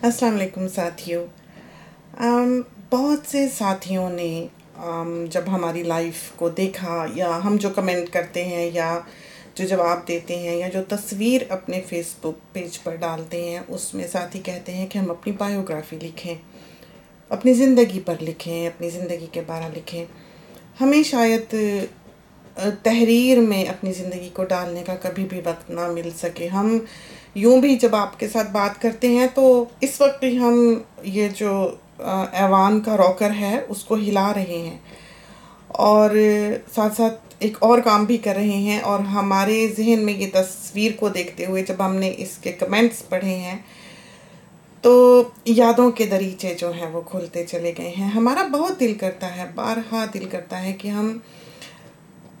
अस्सलाम वालेकुम साथियों बहुत से साथियों ने जब हमारी लाइफ को देखा या हम जो कमेंट करते हैं या जो जवाब देते हैं या जो तस्वीर अपने फेसबुक पेज पर डालते हैं, उसमें साथी कहते हैं कि हम अपनी बायोग्राफी लिखें, अपनी ज़िंदगी पर लिखें, अपनी ज़िंदगी के बारे लिखें। हमें शायद तहरीर में अपनी ज़िंदगी को डालने का कभी भी वक्त ना मिल सके। हम यूँ भी जब आपके साथ बात करते हैं तो इस वक्त भी हम ये जो ऐवान का रॉकर है, उसको हिला रहे हैं। और साथ साथ एक और काम भी कर रहे हैं, और हमारे जहन में ये तस्वीर को देखते हुए जब हमने इसके कमेंट्स पढ़े हैं तो यादों के दरीचे जो हैं, वो खुलते चले गए हैं। हमारा बहुत दिल करता है, बारहा दिल करता है कि हम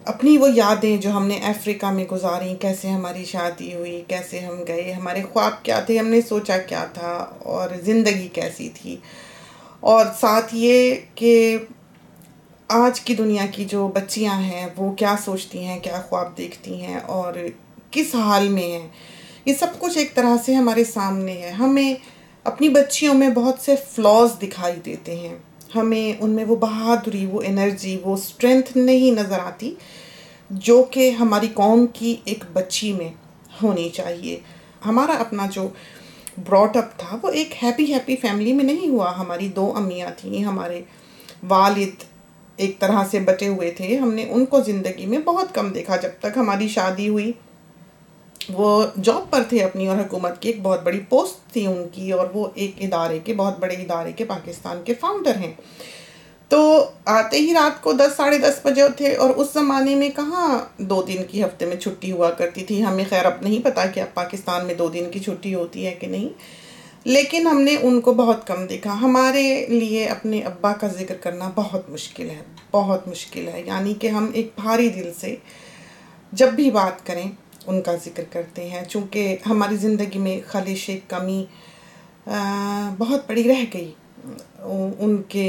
अपनी वो यादें जो हमने अफ्रीका में गुजारी, कैसे हमारी शादी हुई, कैसे हम गए, हमारे ख्वाब क्या थे, हमने सोचा क्या था और ज़िंदगी कैसी थी। और साथ ये कि आज की दुनिया की जो बच्चियाँ हैं, वो क्या सोचती हैं, क्या ख्वाब देखती हैं और किस हाल में हैं, ये सब कुछ एक तरह से हमारे सामने है। हमें अपनी बच्चियों में बहुत से फ्लॉज दिखाई देते हैं। हमें उनमें वो बहादुरी, वो एनर्जी वो स्ट्रेंथ नहीं नज़र आती, जो कि हमारी कौम की एक बच्ची में होनी चाहिए। हमारा अपना जो ब्रॉटअप था, वो एक हैप्पी हैप्पी फैमिली में नहीं हुआ। हमारी दो अम्मियाँ थीं, हमारे वालिद एक तरह से बटे हुए थे। हमने उनको ज़िंदगी में बहुत कम देखा। जब तक हमारी शादी हुई वो जॉब पर थे अपनी और हुकूमत की, एक बहुत बड़ी पोस्ट थी उनकी और वो एक इदारे के, बहुत बड़े इदारे के, पाकिस्तान के फाउंडर हैं। तो आते ही रात को दस, साढ़े दस बजे थे और उस ज़माने में कहाँ दो दिन की हफ़्ते में छुट्टी हुआ करती थी? हमें खैर अब नहीं पता कि अब पाकिस्तान में दो दिन की छुट्टी होती है कि नहीं। लेकिन हमने उनको बहुत कम देखा। हमारे लिए अपने अब्बा का ज़िक्र करना बहुत मुश्किल है, बहुत मुश्किल है। यानी कि हम एक भारी दिल से जब भी बात करें उनका ज़िक्र करते हैं। चूँकि हमारी ज़िंदगी में खालिश कमी आ, बहुत बड़ी रह गई। उनके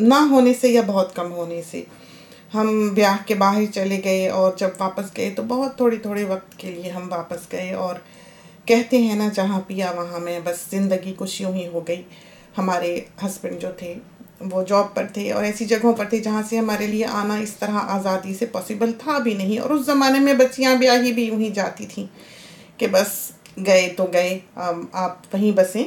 ना होने से या बहुत कम होने से हम ब्याह के बाहर चले गए और जब वापस गए तो बहुत थोड़ी थोड़े वक्त के लिए हम वापस गए और कहते हैं ना जहाँ पिया वहाँ मैं बस ज़िंदगी कुछ यूँ ही हो गई। हमारे हस्बैंड जो थे वो जॉब पर थे और ऐसी जगहों पर थे जहाँ से हमारे लिए आना इस तरह आज़ादी से पॉसिबल था भी नहीं और उस ज़माने में बच्चियाँ ब्याही भी यूँ ही जाती थीं कि बस गए तो गए आप वहीं बसें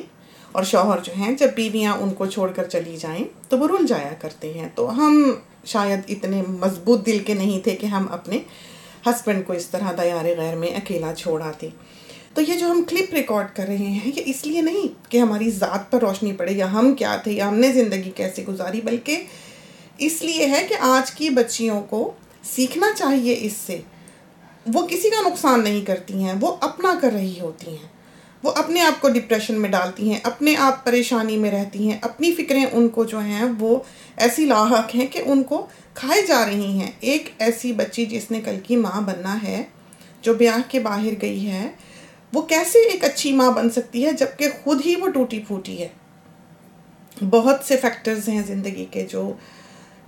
और शौहर जो हैं, जब बीवियाँ उनको छोड़कर चली जाएँ तो वो रुल जाया करते हैं। तो हम शायद इतने मज़बूत दिल के नहीं थे कि हम अपने हस्बैंड को इस तरह दयारे गैर में अकेला छोड़ आते। तो ये जो हम क्लिप रिकॉर्ड कर रहे हैं, ये इसलिए नहीं कि हमारी ज़ात पर रोशनी पड़े या हम क्या थे या हमने ज़िंदगी कैसे गुजारी, बल्कि इसलिए है कि आज की बच्चियों को सीखना चाहिए इससे। वो किसी का नुकसान नहीं करती हैं, वो अपना कर रही होती हैं। वो अपने आप को डिप्रेशन में डालती हैं, अपने आप परेशानी में रहती हैं, अपनी फ़िक्रें उनको जो हैं, वो ऐसी लाहक हैं कि उनको खाए जा रही हैं। एक ऐसी बच्ची जिसने कल की माँ बनना है, जो ब्याह के बाहर गई है वो कैसे एक अच्छी माँ बन सकती है जबकि खुद ही वो टूटी फूटी है? बहुत से फैक्टर्स हैं ज़िंदगी के जो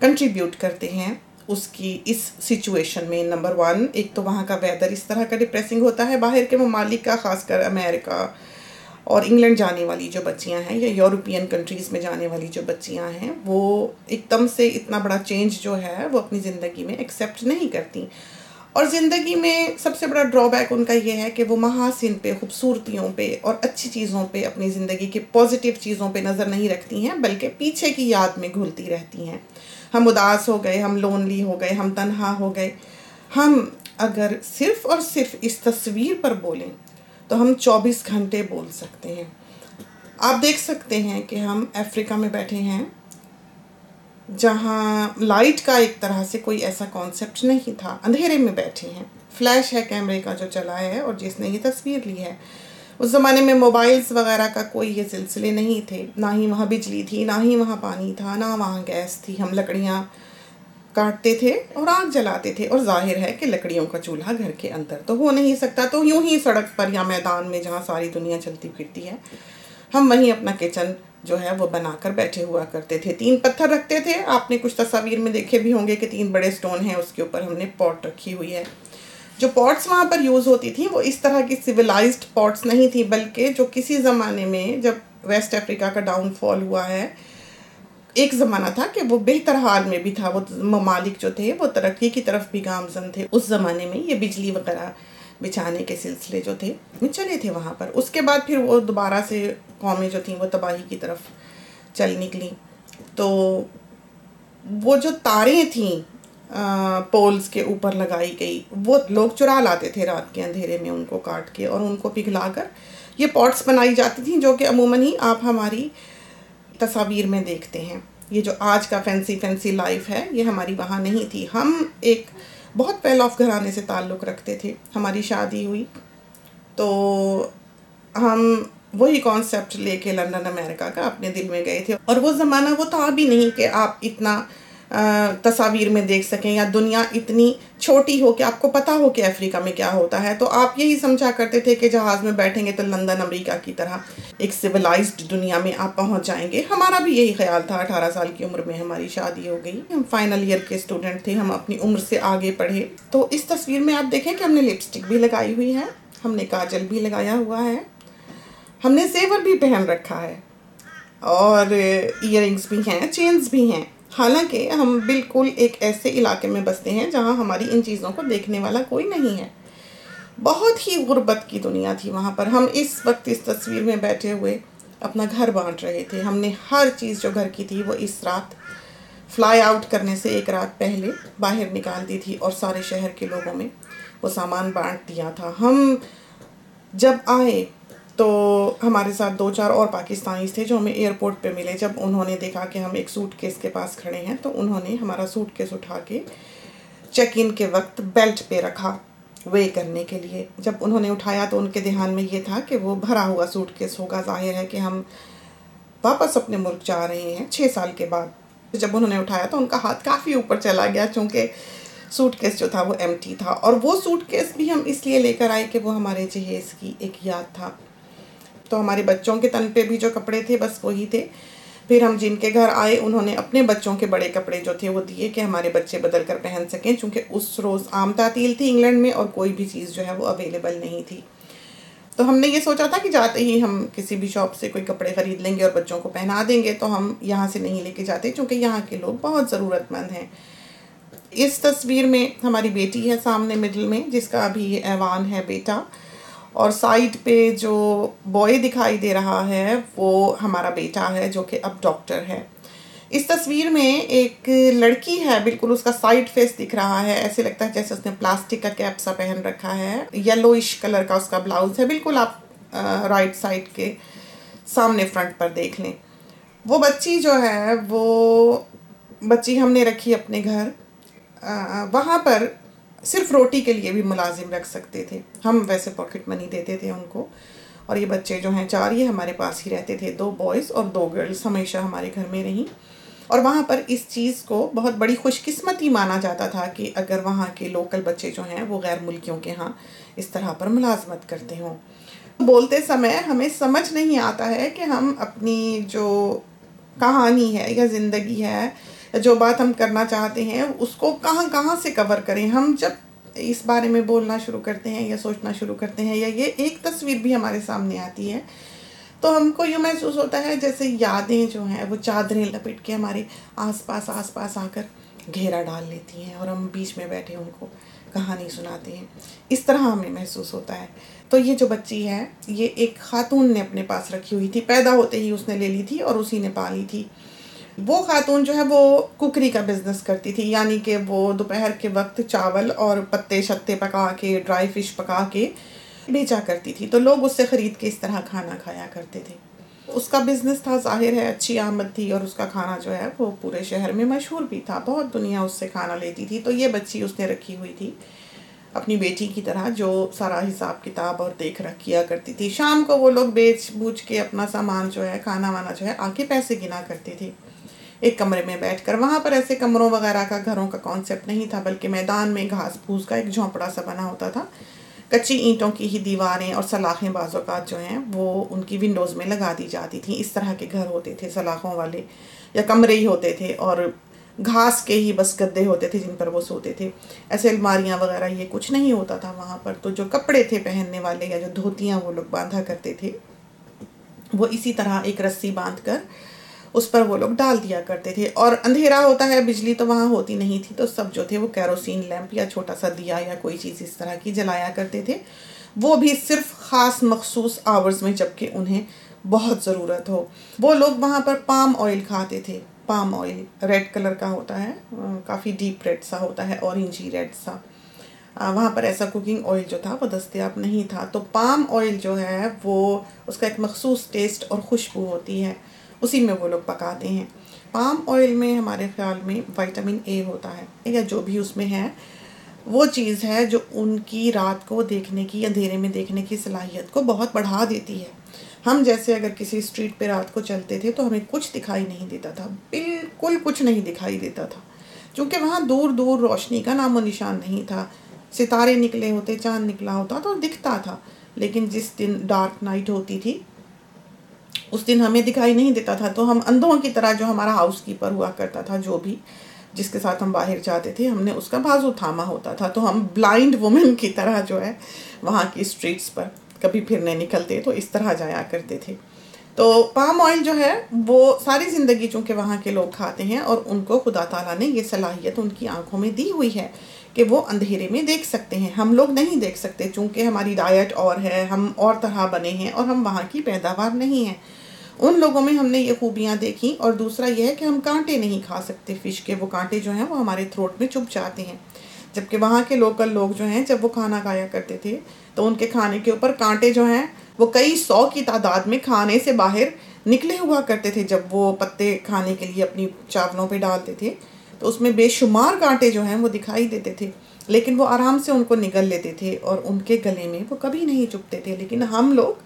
कंट्रीब्यूट करते हैं उसकी इस सिचुएशन में। नंबर वन एक तो वहाँ का वेदर इस तरह का डिप्रेसिंग होता है। बाहर के ममालिक का, खासकर अमेरिका और इंग्लैंड जाने वाली जो बच्चियाँ हैं या यूरोपियन कंट्रीज़ में जाने वाली जो बच्चियाँ हैं, वो एकदम से इतना बड़ा चेंज जो है, वो अपनी ज़िंदगी में एक्सेप्ट नहीं करती। और ज़िंदगी में सबसे बड़ा ड्रॉबैक उनका ये है कि वो महासिन पे, खूबसूरतियों पे और अच्छी चीज़ों पे अपनी ज़िंदगी के पॉजिटिव चीज़ों पे नज़र नहीं रखती हैं, बल्कि पीछे की याद में घुलती रहती हैं। हम उदास हो गए, हम लोनली हो गए, हम तनहा हो गए। हम अगर सिर्फ़ और सिर्फ़ इस तस्वीर पर बोलें तो हम 24 घंटे बोल सकते हैं। आप देख सकते हैं कि हम अफ्रीका में बैठे हैं जहाँ लाइट का एक तरह से कोई ऐसा कॉन्सेप्ट नहीं था। अंधेरे में बैठे हैं। फ्लैश है कैमरे का जो चला है और जिसने ये तस्वीर ली है। उस ज़माने में मोबाइल्स वगैरह का कोई ये सिलसिले नहीं थे। ना ही वहाँ बिजली थी, ना ही वहाँ पानी था, ना वहाँ गैस थी। हम लकड़ियाँ काटते थे और आग जलाते थे और ज़ाहिर है कि लकड़ियों का चूल्हा घर के अंदर तो हो नहीं सकता। तो यूँ ही सड़क पर या मैदान में जहाँ सारी दुनिया चलती फिरती है, हम वहीं अपना किचन जो है वो बनाकर बैठे हुआ करते थे। तीन पत्थर रखते थे। आपने कुछ तस्वीर में देखे भी होंगे कि तीन बड़े स्टोन हैं, उसके ऊपर हमने पॉट रखी हुई है। जो पॉट्स वहाँ पर यूज़ होती थी, वो इस तरह की सिविलाइज्ड पॉट्स नहीं थी, बल्कि जो किसी ज़माने में जब वेस्ट अफ्रीका का डाउनफॉल हुआ है, एक ज़माना था कि वो बेहतर हाल में भी था। वो ममालिक जो थे, वो तरक्की की तरफ़ भी गामजन थे। उस ज़माने में ये बिजली वगैरह बिछाने के सिलसिले जो थे, वो चले थे वहाँ पर। उसके बाद फिर वो दोबारा से कौमें जो थी, वो तबाही की तरफ़ चल निकली। तो वो जो तारें थी पोल्स के ऊपर लगाई गई, वो लोग चुरा लाते थे रात के अंधेरे में उनको काट के और उनको पिघला कर ये पॉट्स बनाई जाती थी, जो कि अमूमन ही आप हमारी तस्वीर में देखते हैं। ये जो आज का फैंसी फैंसी लाइफ है, ये हमारी वहाँ नहीं थी। हम एक बहुत वेल ऑफ़ घराने से ताल्लुक़ रखते थे। हमारी शादी हुई। तो हम वही कॉन्सेप्ट लेके लंदन अमेरिका का अपने दिल में गए थे। और वो ज़माना वो था भी नहीं कि आप इतना तस्वीर में देख सकें या दुनिया इतनी छोटी हो कि आपको पता हो कि अफ्रीका में क्या होता है। तो आप यही समझा करते थे कि जहाज़ में बैठेंगे तो लंदन, अमेरिका की तरह एक सिविलाइज्ड दुनिया में आप पहुँच जाएँगे। हमारा भी यही ख्याल था, अठारह साल की उम्र में हमारी शादी हो गई। हम फाइनल ईयर के स्टूडेंट थे, हम अपनी उम्र से आगे पढ़े तो इस तस्वीर में आप देखें कि हमने लिपस्टिक भी लगाई हुई है, हमने काजल भी लगाया हुआ है, हमने जेवर भी पहन रखा है और इयर भी हैं चेन्स भी हैं। हालाँकि हम बिल्कुल एक ऐसे इलाके में बसते हैं जहाँ हमारी इन चीज़ों को देखने वाला कोई नहीं है। बहुत ही गुर्बत की दुनिया थी वहाँ पर। हम इस वक्त इस तस्वीर में बैठे हुए अपना घर बांट रहे थे। हमने हर चीज़ जो घर की थी, वो इस रात फ्लाई आउट करने से एक रात पहले बाहर निकाल दी थी और सारे शहर के लोगों में वो सामान बांट दिया था। हम जब आए तो हमारे साथ दो चार और पाकिस्तानी थे जो हमें एयरपोर्ट पे मिले। जब उन्होंने देखा कि हम एक सूट केस के पास खड़े हैं तो उन्होंने हमारा सूट केस उठा के चेक इन के वक्त बेल्ट पे रखा वे करने के लिए। जब उन्होंने उठाया तो उनके ध्यान में ये था कि वो भरा हुआ सूट केस होगा। ज़ाहिर है कि हम वापस अपने मुल्क जा रहे हैं छः साल के बाद। जब उन्होंने उठाया तो उनका हाथ काफ़ी ऊपर चला गया, चूँकि सूट केस जो था वो एम था। और वो सूट केस भी हम इसलिए लेकर आए कि वो हमारे जहेज़ की एक याद था। तो हमारे बच्चों के तन पे भी जो कपड़े थे, बस वही थे। फिर हम जिनके घर आए, उन्होंने अपने बच्चों के बड़े कपड़े जो थे, वो दिए कि हमारे बच्चे बदल कर पहन सकें, चूँकि उस रोज़ आम तातील थी इंग्लैंड में और कोई भी चीज़ जो है वो अवेलेबल नहीं थी। तो हमने ये सोचा था कि जाते ही हम किसी भी शॉप से कोई कपड़े ख़रीद लेंगे और बच्चों को पहना देंगे तो हम यहाँ से नहीं लेके जाते क्योंकि यहाँ के लोग बहुत ज़रूरतमंद हैं। इस तस्वीर में हमारी बेटी है सामने मिडिल में, जिसका अभी ऐवान है बेटा। और साइड पे जो बॉय दिखाई दे रहा है, वो हमारा बेटा है, जो कि अब डॉक्टर है। इस तस्वीर में एक लड़की है, बिल्कुल उसका साइड फेस दिख रहा है। ऐसे लगता है जैसे उसने प्लास्टिक का कैप सा पहन रखा है। येलोइश कलर का उसका ब्लाउज है, बिल्कुल आप राइट साइड के सामने फ्रंट पर देख लें। वो बच्ची जो है, वो बच्ची हमने रखी अपने घर। वहाँ पर सिर्फ़ रोटी के लिए भी मुलाजिम रख सकते थे। हम वैसे पॉकेट मनी देते थे उनको। और ये बच्चे जो हैं, चार ये हमारे पास ही रहते थे, दो बॉयज़ और दो गर्ल्स हमेशा हमारे घर में रहीं। और वहाँ पर इस चीज़ को बहुत बड़ी खुशकिस्मती माना जाता था कि अगर वहाँ के लोकल बच्चे जो हैं, वो गैर मुल्कियों के यहाँ इस तरह पर मुलाजमत करते हों। बोलते समय हमें समझ नहीं आता है कि हम अपनी जो कहानी है या ज़िंदगी है जो बात हम करना चाहते हैं, उसको कहाँ कहाँ से कवर करें? हम जब इस बारे में बोलना शुरू करते हैं या सोचना शुरू करते हैं या ये एक तस्वीर भी हमारे सामने आती है तो हमको यूँ महसूस होता है जैसे यादें जो हैं, वो चादरें लपेट के हमारे आसपास आसपास आकर घेरा डाल लेती हैं और हम बीच में बैठे उनको कहानी सुनाते हैं। इस तरह हमें महसूस होता है। तो ये जो बच्ची है, ये एक खातून ने अपने पास रखी हुई थी, पैदा होते ही उसने ले ली थी और उसी ने पाली थी। वो खातून जो है वो कुकरी का बिज़नेस करती थी, यानी कि वो दोपहर के वक्त चावल और पत्ते शत्ते पका के ड्राई फ़िश पका के बेचा करती थी। तो लोग उससे ख़रीद के इस तरह खाना खाया करते थे। उसका बिज़नेस था, ज़ाहिर है, अच्छी आमद थी और उसका खाना जो है वो पूरे शहर में मशहूर भी था। बहुत दुनिया उससे खाना लेती थी। तो ये बच्ची उसने रखी हुई थी, अपनी बेटी की तरह, जो सारा हिसाब किताब और देख रख किया करती थी। शाम को वो लोग बेच बूझ के अपना सामान जो है खाना वाना जो है, आके पैसे गिना करते थे। एक कमरे में बैठकर। वहाँ पर ऐसे कमरों वगैरह का, घरों का कॉन्सेप्ट नहीं था, बल्कि मैदान में घास फूस का एक झोंपड़ा सा बना होता था। कच्ची ईंटों की ही दीवारें और सलाखें बाज़ात जो हैं, वो उनकी विंडोज़ में लगा दी जाती थी। इस तरह के घर होते थे, सलाखों वाले, या कमरे ही होते थे, और घास के ही बस गद्दे होते थे जिन पर वो सोते थे। ऐसे अलमारियाँ वगैरह ये कुछ नहीं होता था वहाँ पर। तो जो कपड़े थे पहनने वाले, या जो धोतियाँ वो लोग बांधा करते थे, वो इसी तरह एक रस्सी बाँध कर उस पर वो लोग डाल दिया करते थे। और अंधेरा होता है, बिजली तो वहाँ होती नहीं थी तो सब जो थे वो कैरोसिन लैंप या छोटा सा दिया या कोई चीज़ इस तरह की जलाया करते थे। वो भी सिर्फ़ ख़ास मखसूस आवर्स में, जबकि उन्हें बहुत ज़रूरत हो। वो लोग वहाँ पर पाम ऑयल खाते थे। पाम ऑयल रेड कलर का होता है, काफ़ी डीप रेड सा होता है ऑरेंज रेड सा। वहाँ पर ऐसा कुकिंग ऑयल जो था, वो दस्तियाब नहीं था। तो पाम ऑयल जो है, वो उसका एक मखसूस टेस्ट और खुशबू होती है। उसी में वो लोग पकाते हैं। पाम ऑयल में हमारे ख्याल में विटामिन ए होता है या जो भी उसमें है, वो चीज़ है जो उनकी रात को देखने की, अंधेरे में देखने की सलाहियत को बहुत बढ़ा देती है। हम जैसे अगर किसी स्ट्रीट पे रात को चलते थे तो हमें कुछ दिखाई नहीं देता था, बिल्कुल कुछ नहीं दिखाई देता था, क्योंकि वहाँ दूर दूर रोशनी का नामो निशान नहीं था। सितारे निकले होते, चाँद निकला होता तो दिखता था, लेकिन जिस दिन डार्क नाइट होती थी उस दिन हमें दिखाई नहीं देता था। तो हम अंधों की तरह जो हमारा हाउस कीपर हुआ करता था, जो भी, जिसके साथ हम बाहर जाते थे, हमने उसका बाजू थामा होता था। तो हम ब्लाइंड वुमेन की तरह जो है, वहाँ की स्ट्रीट्स पर कभी फिरने निकलते तो इस तरह जाया करते थे। तो पाम ऑयल जो है, वो सारी ज़िंदगी चूँकि वहाँ के लोग खाते हैं और उनको खुदा ताला ने ये सलाहियत उनकी आँखों में दी हुई है कि वो अंधेरे में देख सकते हैं। हम लोग नहीं देख सकते, चूँकि हमारी डाइट और है, हम और तरह बने हैं और हम वहाँ की पैदावार नहीं हैं। उन लोगों में हमने ये खूबियाँ देखी और दूसरा यह है कि हम कांटे नहीं खा सकते फ़िश के। वो कांटे जो हैं, वो हमारे थ्रोट में चुप जाते हैं। जबकि वहाँ के लोकल लोग जो हैं, जब वो खाना खाया करते थे तो उनके खाने के ऊपर कांटे जो हैं, वो कई सौ की तादाद में खाने से बाहर निकले हुआ करते थे, जब वो पत्ते खाने के लिए अपनी चावलों पे डालते थे। तो उसमें बेशुमार कांटे जो हैं, वो दिखाई देते थे, लेकिन वो आराम से उनको निगल लेते थे और उनके गले में वो कभी नहीं चुपते थे। लेकिन हम लोग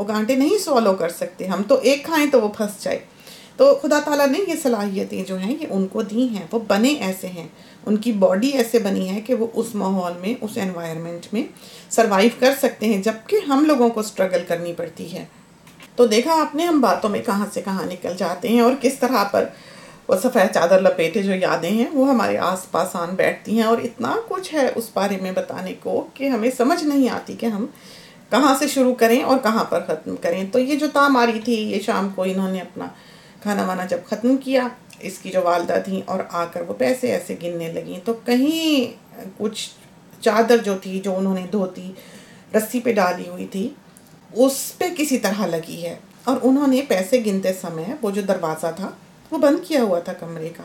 वो कांटे नहीं सॉलो कर सकते। हम तो एक खाएँ तो वो फंस जाए। तो खुदा ताला ने ये सलाहियतें जो हैं, ये उनको दी हैं। वो बने ऐसे हैं। उनकी बॉडी ऐसे बनी है कि वो उस माहौल में, उस एनवायरनमेंट में सरवाइव कर सकते हैं, जबकि हम लोगों को स्ट्रगल करनी पड़ती है। तो देखा आपने, हम बातों में कहाँ से कहाँ निकल जाते हैं और किस तरह पर वो सफ़ेद चादर लपेटे जो यादें हैं, वो हमारे आस पास आन बैठती हैं। और इतना कुछ है उस बारे में बताने को कि हमें समझ नहीं आती कि हम कहाँ से शुरू करें और कहाँ पर ख़त्म करें। तो ये जो ताम आ रही थी, ये शाम को इन्होंने अपना खाना वाना जब ख़त्म किया, इसकी जो वालदा थी और आकर वो पैसे ऐसे गिनने लगी। तो कहीं कुछ चादर जो थी, जो उन्होंने धोती, रस्सी पे डाली हुई थी, उस पर किसी तरह लगी है। और उन्होंने पैसे गिनते समय वो जो दरवाज़ा था, वो बंद किया हुआ था कमरे का।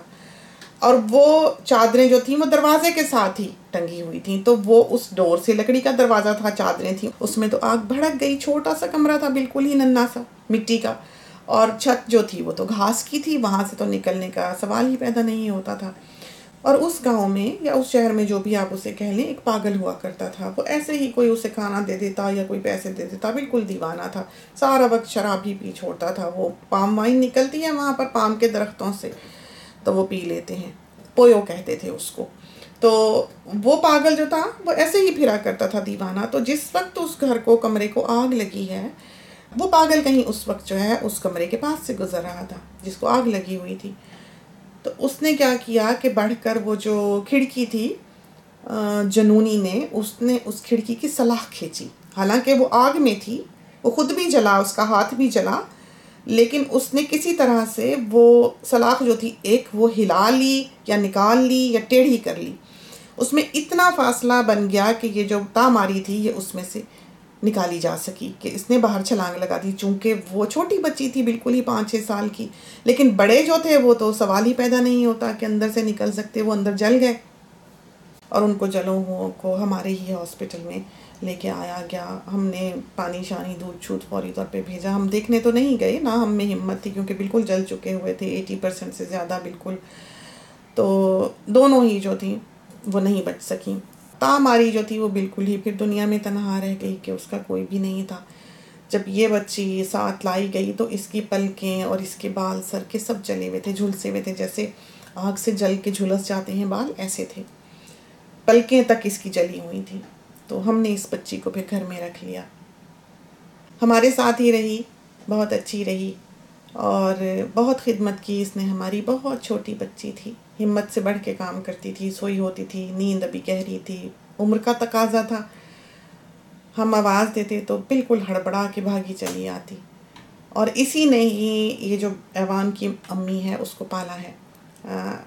और वो चादरें जो थी, वो दरवाजे के साथ ही टंगी हुई थी। तो वो उस डोर से, लकड़ी का दरवाज़ा था, चादरें थी। उसमें तो आग भड़क गई छोटा सा कमरा था, बिल्कुल ही नन्ना सा मिट्टी का। और छत जो थी, वो तो घास की थी, वहाँ से तो निकलने का सवाल ही पैदा नहीं होता था। और उस गाँव में, या उस शहर में जो भी आप उसे कह लें, एक पागल हुआ करता था। वो ऐसे ही कोई उसे खाना दे देता, या कोई पैसे दे देता, बिल्कुल दीवाना था। सारा वक्त शराब ही पी छोड़ता था। वो पाम वाइन निकलती है वहाँ पर, पाम के दरख्तों से। तो वो पी लेते हैं। पोयो कहते थे उसको। तो वो पागल जो था, वो ऐसे ही फिरा करता था दीवाना। तो जिस वक्त उस घर को, कमरे को आग लगी है, वो पागल कहीं उस वक्त जो है, उस कमरे के पास से गुजर रहा था, जिसको आग लगी हुई थी। तो उसने क्या किया कि बढ़कर वो जो खिड़की थी जनूनी ने, उसने उस खिड़की की सलाह खींची। हालाँकि वो आग में थी, वो खुद भी जला, उसका हाथ भी जला लेकिन उसने किसी तरह से वो सलाख जो थी, एक वो हिला ली या निकाल ली या टेढ़ी कर ली। उसमें इतना फासला बन गया कि ये जो ता मारी थी, ये उसमें से निकाली जा सकी कि इसने बाहर छलांग लगा दी, चूँकि वो छोटी बच्ची थी, बिल्कुल ही पाँच छः साल की। लेकिन बड़े जो थे, वो तो सवाल ही पैदा नहीं होता कि अंदर से निकल सकते, वो अंदर जल गए। और उनको जलों को हमारे ही हॉस्पिटल में लेके आया गया। हमने पानी शानी, दूध छूत फौरी तौर पे भेजा। हम देखने तो नहीं गए, ना हम में हिम्मत थी, क्योंकि बिल्कुल जल चुके हुए थे एटी परसेंट से ज़्यादा बिल्कुल। तो दोनों ही जो थी, वो नहीं बच सकी। तामारी जो थी, वो बिल्कुल ही फिर दुनिया में तनहा रह गई कि उसका कोई भी नहीं था। जब ये बच्ची साथ लाई गई तो इसकी पलकें और इसके बाल, सर के सब जले हुए थे, झुलसे हुए थे। जैसे आग से जल के झुलस जाते हैं बाल, ऐसे थे। पलकें तक इसकी जली हुई थी तो हमने इस बच्ची को फिर घर में रख लिया। हमारे साथ ही रही, बहुत अच्छी रही, और बहुत खिदमत की इसने हमारी, बहुत छोटी बच्ची थी। हिम्मत से बढ़ के काम करती थी, सोई होती थी, नींद अभी गहरी थी, उम्र का तकाजा था। हम आवाज़ देते तो बिल्कुल हड़बड़ा के भागी चली आती। और इसी ने ही ये जो ऐवान की अम्मी है, उसको पाला है।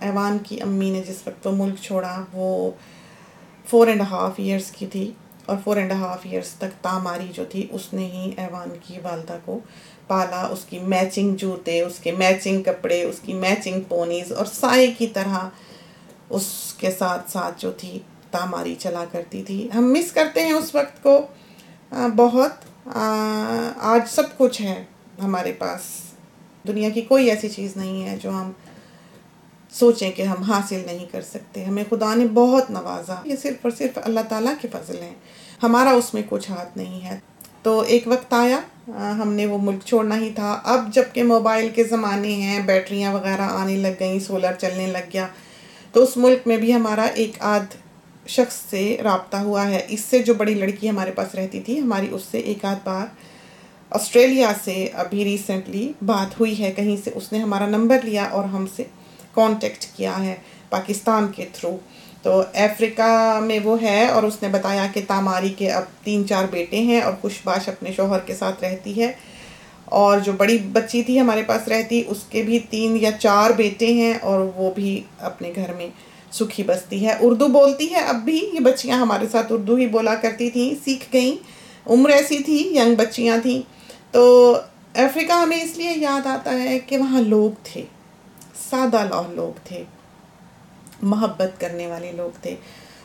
ऐवान की अम्मी ने जिस वक्त वो मुल्क छोड़ा, वो फ़ोर एंड हाफ़ ईयर्स की थी और फोर एंड हाफ़ ईयर्स तक तामारी जो थी उसने ही ऐवान की वालदा को पाला। उसकी मैचिंग जूते उसके मैचिंग कपड़े उसकी मैचिंग पोनीज और साए की तरह उसके साथ साथ जो थी तामारी चला करती थी। हम मिस करते हैं उस वक्त को। आ, बहुत आ, आज सब कुछ है हमारे पास। दुनिया की कोई ऐसी चीज़ नहीं है जो हम सोचें कि हम हासिल नहीं कर सकते। हमें खुदा ने बहुत नवाजा। ये सिर्फ़ और सिर्फ़ अल्लाह ताला के फजल हैं। हमारा उसमें कुछ हाथ नहीं है। तो एक वक्त आया हमने वो मुल्क छोड़ना ही था। अब जबकि मोबाइल के ज़माने हैं, बैटरियाँ वगैरह आने लग गई, सोलर चलने लग गया तो उस मुल्क में भी हमारा एक आध शख्स से रबता हुआ है। इससे जो बड़ी लड़की हमारे पास रहती थी, हमारी उससे एक आध बार ऑस्ट्रेलिया से अभी रिसेंटली बात हुई है। कहीं से उसने हमारा नंबर लिया और हमसे कांटेक्ट किया है पाकिस्तान के थ्रू तो अफ्रीका में वो है और उसने बताया कि तामारी के अब तीन चार बेटे हैं और खुशबाश अपने शोहर के साथ रहती है। और जो बड़ी बच्ची थी हमारे पास रहती, उसके भी तीन या चार बेटे हैं और वो भी अपने घर में सुखी बसती है। उर्दू बोलती है, अब भी ये बच्चियाँ हमारे साथ उर्दू ही बोला करती थी, सीख गई। उम्र ऐसी थी, यंग बच्चियाँ थी। तो अफ्रीका हमें इसलिए याद आता है कि वहाँ लोग थे। सादा लौह लोग थे, मोहब्बत करने वाले लोग थे।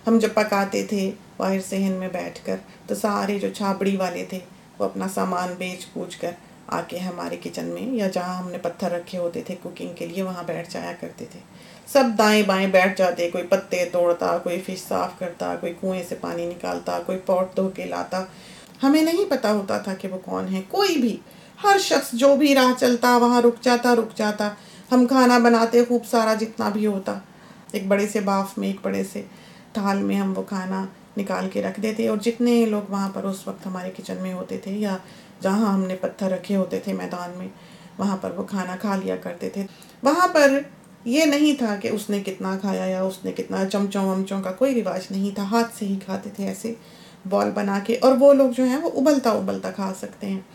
हम जब पकाते थे बाहर सहन में बैठकर तो सारे जो छाबड़ी वाले थे, वो अपना सामान बेच पूछ कर आके हमारे किचन में या जहाँ हमने पत्थर रखे होते थे कुकिंग के लिए, वहाँ बैठ जाया करते थे। सब दाएँ बाएँ बैठ जाते, कोई पत्ते तोड़ता, कोई फ़िश साफ़ करता, कोई कुएँ से पानी निकालता, कोई पॉट धो के लाता। हमें नहीं पता होता था कि वो कौन है। कोई भी, हर शख्स जो भी राह चलता, वहाँ रुक जाता रुक जाता। हम खाना बनाते खूब सारा जितना भी होता। एक बड़े से बाफ में, एक बड़े से थाल में हम वो खाना निकाल के रख देते और जितने लोग वहाँ पर उस वक्त हमारे किचन में होते थे या जहाँ हमने पत्थर रखे होते थे मैदान में, वहाँ पर वो खाना खा लिया करते थे। वहाँ पर ये नहीं था कि उसने कितना खाया या उसने कितना चमचों वमचों का कोई रिवाज नहीं था, हाथ से ही खाते थे ऐसे बॉल बना के और वो लोग जो हैं वो उबलता उबलता खा सकते हैं।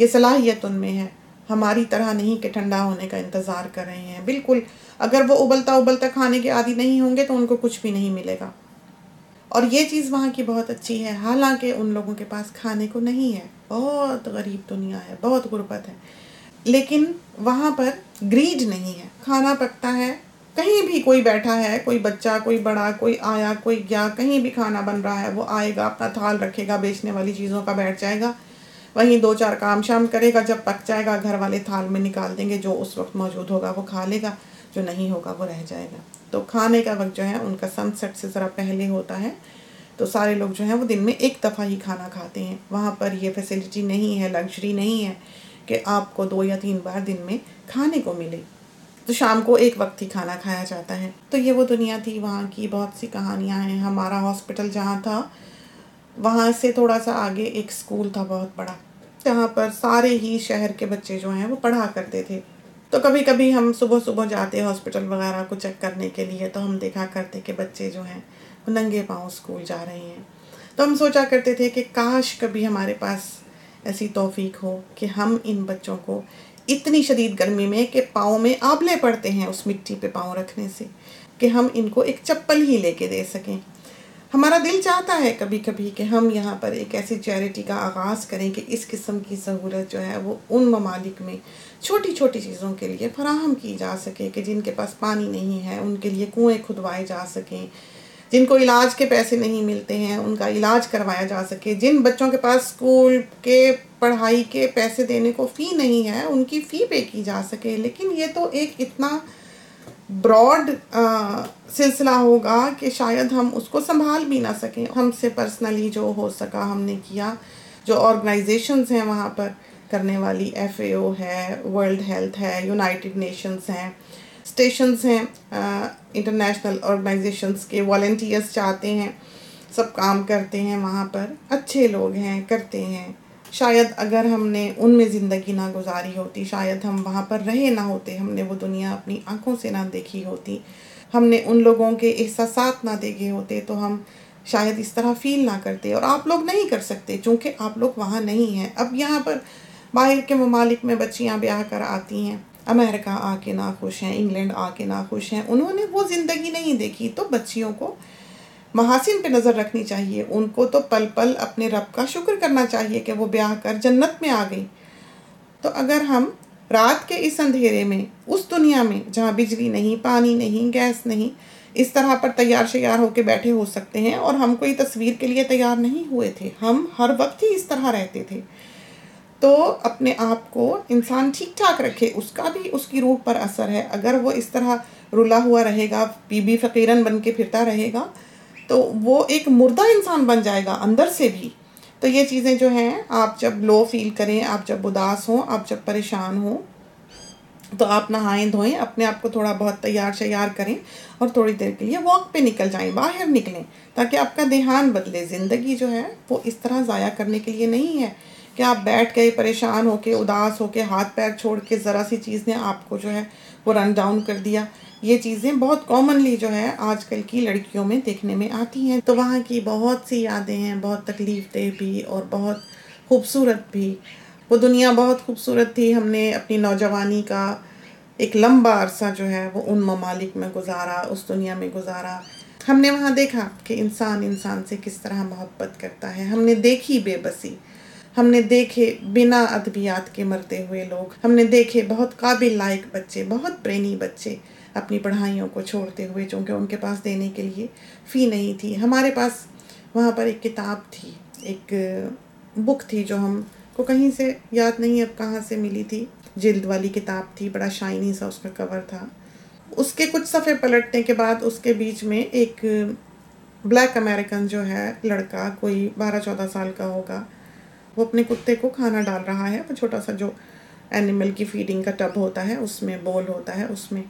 ये सलाहियत उनमें है। हमारी तरह नहीं कि ठंडा होने का इंतज़ार कर रहे हैं। बिल्कुल, अगर वो उबलता उबलता खाने के आदि नहीं होंगे तो उनको कुछ भी नहीं मिलेगा। और ये चीज़ वहाँ की बहुत अच्छी है। हालाँकि उन लोगों के पास खाने को नहीं है। बहुत गरीब दुनिया है, बहुत गुर्बत है। लेकिन वहाँ पर ग्रीड नहीं है। खाना पकता है, कहीं भी कोई बैठा है, कोई बच्चा, कोई बड़ा, कोई आया, कोई गया, कहीं भी खाना बन रहा है, वो आएगा, अपना थाल रखेगा, बेचने वाली चीज़ों का बैठ जाएगा। वहीं दो चार काम शाम करेगा, जब पक जाएगा घर वाले थाल में निकाल देंगे, जो उस वक्त मौजूद होगा, वो खा लेगा, जो नहीं होगा, वो रह जाएगा। तो खाने का वक्त जो है, उनका सनसेट से ज़रा पहले होता है तो सारे लोग जो हैं, वो दिन में एक दफ़ा ही खाना खाते हैं। वहाँ पर ये फैसिलिटी नहीं है लग्जरी नहीं है, कि आपको दो या तीन बार दिन में खाने को मिले। तो शाम को एक वक्त ही खाना खाया जाता है। तो ये वो दुनिया थी, वहाँ की बहुत सी कहानियाँ हैं। हमारा हॉस्पिटल जहाँ था, वहाँ से थोड़ा सा आगे एक स्कूल था, बहुत बड़ा। जहाँ पर सारे ही शहर के बच्चे जो हैं वो पढ़ा करते थे। तो कभी कभी हम सुबह सुबह जाते हॉस्पिटल वगैरह को चेक करने के लिए तो हम देखा करते कि बच्चे जो हैं वो नंगे पाँव स्कूल जा रहे हैं। तो हम सोचा करते थे कि काश कभी हमारे पास ऐसी तौफीक हो कि हम इन बच्चों को इतनी शदीद गर्मी में कि पाँव में आबले पड़ते हैं उस मिट्टी पे पाँव रखने से, कि हम इनको एक चप्पल ही लेके दे सकें। हमारा दिल चाहता है कभी कभी कि हम यहाँ पर एक ऐसी चैरिटी का आगाज़ करें कि इस किस्म की सहूलत जो है वो उन ममालिक में छोटी छोटी चीज़ों के लिए फराहम की जा सके कि जिनके पास पानी नहीं है, उनके लिए कुएँ खुदवाए जा सकें, जिनको इलाज के पैसे नहीं मिलते हैं, उनका इलाज करवाया जा सके। जिन बच्चों के पास स्कूल के पढ़ाई के पैसे देने को फ़ी नहीं है, उनकी फ़ी पे की जा सके। लेकिन ये तो एक इतना ब्रॉड सिलसिला होगा कि शायद हम उसको संभाल भी ना सकें। हमसे पर्सनली जो हो सका, हमने किया, जो ऑर्गेनाइजेशंस हैं वहाँ पर करने वाली एफ़ है वर्ल्ड हेल्थ है यूनाइटेड नेशंस हैं स्टेशंस हैं इंटरनेशनल ऑर्गेनाइजेशंस के वॉल्टियर्स चाहते हैं, सब काम करते हैं वहाँ पर, अच्छे लोग हैं, करते हैं। शायद अगर हमने उनमें ज़िंदगी ना गुजारी होती, शायद हम वहाँ पर रहे ना होते, हमने वो दुनिया अपनी आँखों से ना देखी होती, हमने उन लोगों के एहसास ना देखे होते तो हम शायद इस तरह फील ना करते। और आप लोग नहीं कर सकते, चूँकि आप लोग वहाँ नहीं हैं। अब यहाँ पर बाहर के ममालिक में बच्चियाँ ब्याह कर आती हैं, अमेरिका आके ना खुश हैं, इंग्लैंड आके ना खुश हैं, उन्होंने वो ज़िंदगी नहीं देखी तो बच्चियों को महासिन पे नज़र रखनी चाहिए। उनको तो पल पल अपने रब का शुक्र करना चाहिए कि वो ब्याह कर जन्नत में आ गई। तो अगर हम रात के इस अंधेरे में, उस दुनिया में, जहाँ बिजली नहीं, पानी नहीं, गैस नहीं, इस तरह पर तैयार शैयार होकर बैठे हो सकते हैं और हम कोई तस्वीर के लिए तैयार नहीं हुए थे। हम हर वक्त ही इस तरह रहते थे। तो अपने आप को इंसान ठीक ठाक रखे, उसका भी उसकी रूह पर असर है। अगर वो इस तरह रुला हुआ रहेगा, बीबी फ़कीरन बन के फिरता रहेगा तो वो एक मुर्दा इंसान बन जाएगा अंदर से भी। तो ये चीज़ें जो हैं, आप जब लो फील करें, आप जब उदास हों, आप जब परेशान हों तो आप नहाएँ धोएँ, अपने आप को थोड़ा बहुत तैयार शैयार करें और थोड़ी देर के लिए वॉक पे निकल जाएँ, बाहर निकलें, ताकि आपका ध्यान बदले। ज़िंदगी जो है, वो इस तरह ज़ाया करने के लिए नहीं है कि आप बैठ गए, परेशान होके, उदास होके हाथ पैर छोड़ के ज़रा सी चीज़ ने आपको जो है, वो रन डाउन कर दिया। ये चीज़ें बहुत कॉमनली जो है आजकल की लड़कियों में देखने में आती हैं। तो वहाँ की बहुत सी यादें हैं, बहुत तकलीफ़ दे भी और बहुत खूबसूरत भी। वो दुनिया बहुत खूबसूरत थी। हमने अपनी नौजवानी का एक लंबा अरसा जो है वो उन ममालिक में गुजारा, उस दुनिया में गुजारा। हमने वहाँ देखा कि इंसान इंसान से किस तरह मोहब्बत करता है। हमने देखी बेबसी। हमने देखे बिना अदबियात के मरते हुए लोग। हमने देखे बहुत काबिल लायक बच्चे, बहुत ब्रेनी बच्चे। अपनी पढ़ाइयों को छोड़ते हुए, चूँकि उनके पास देने के लिए फ़ी नहीं थी। हमारे पास वहाँ पर एक किताब थी, एक बुक थी जो हम को कहीं से याद नहीं, अब कहाँ से मिली थी। जिल्द वाली किताब थी, बड़ा शाइनी सा उसका कवर था। उसके कुछ सफ़े पलटने के बाद उसके बीच में एक ब्लैक अमेरिकन जो है, लड़का, कोई बारह चौदह साल का होगा, वो अपने कुत्ते को खाना डाल रहा है। वो छोटा सा जो एनिमल की फीडिंग का टब होता है, उसमें बोल होता है, उसमें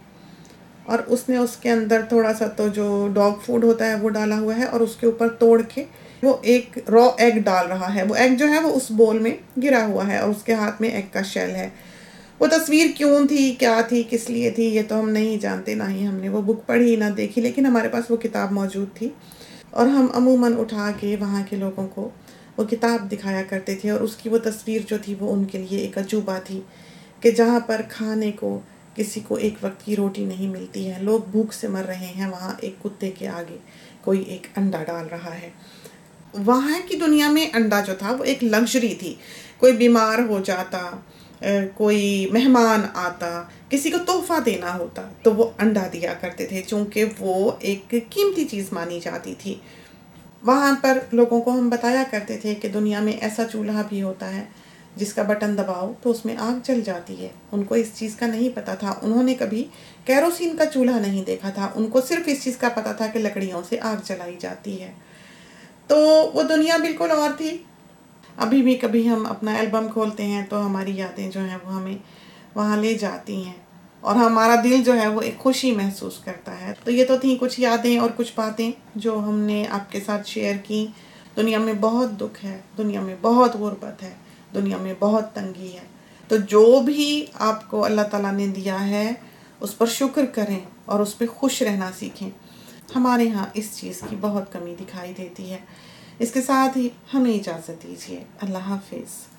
और उसने उसके अंदर थोड़ा सा तो जो डॉग फ़ूड होता है वो डाला हुआ है और उसके ऊपर तोड़ के वो एक रॉ एग डाल रहा है। वो एग जो है वो उस बोल में गिरा हुआ है और उसके हाथ में एग का शेल है। वो तस्वीर क्यों थी, क्या थी, किस लिए थी, ये तो हम नहीं जानते, ना ही हमने वो बुक पढ़ी, ना देखी, लेकिन हमारे पास वो किताब मौजूद थी। और हम अमूमन उठा के वहाँ के लोगों को वो किताब दिखाया करते थे और उसकी वो तस्वीर जो थी वो उनके लिए एक अजूबा थी कि जहाँ पर खाने को किसी को एक वक्त की रोटी नहीं मिलती है। लोग भूख से मर रहे हैं। वहाँ एक कुत्ते के आगे कोई एक अंडा डाल रहा है। वहाँ की दुनिया में अंडा जो था, वो एक लग्जरी थी। कोई बीमार हो जाता कोई मेहमान आता, किसी को तोहफा देना होता तो वो अंडा दिया करते थे, चूँकि वो एक कीमती चीज़ मानी जाती थी। वहाँ पर लोगों को हम बताया करते थे कि दुनिया में ऐसा चूल्हा भी होता है। जिसका बटन दबाओ तो उसमें आग जल जाती है। उनको इस चीज़ का नहीं पता था। उन्होंने कभी कैरोसिन का चूल्हा नहीं देखा था। उनको सिर्फ़ इस चीज़ का पता था कि लकड़ियों से आग जलाई जाती है। तो वो दुनिया बिल्कुल और थी। अभी भी कभी हम अपना एल्बम खोलते हैं तो हमारी यादें जो हैं वो हमें वहाँ ले जाती हैं। और हमारा दिल जो है वो एक खुशी महसूस करता है। तो ये तो थी कुछ यादें और कुछ बातें जो हमने आपके साथ शेयर की। दुनिया में बहुत दुख है, दुनिया में बहुत गुर्बत है। दुनिया में बहुत तंगी है। तो जो भी आपको अल्लाह ताला ने दिया है, उस पर शुक्र करें और उस पर खुश रहना सीखें। हमारे यहाँ इस चीज़ की बहुत कमी दिखाई देती है। इसके साथ ही हमें इजाज़त दीजिए। अल्लाह हाफिज़।